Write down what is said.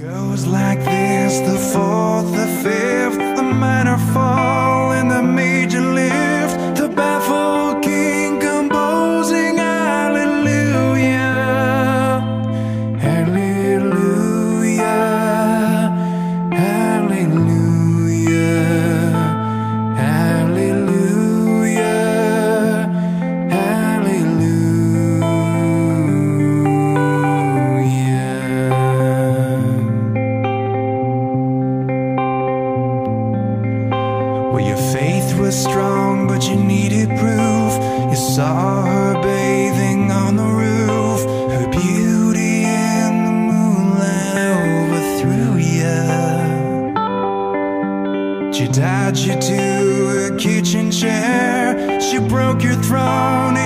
goes like this the fourth, the fifth, the minor fall, and the major lift. The baffled king composing hallelujah, hallelujah, hallelujah, Well, your faith was strong, but you needed proof. You saw her bathing on the roof. Her beauty in the moonlight overthrew you. She tied you to a kitchen chair. She broke your throne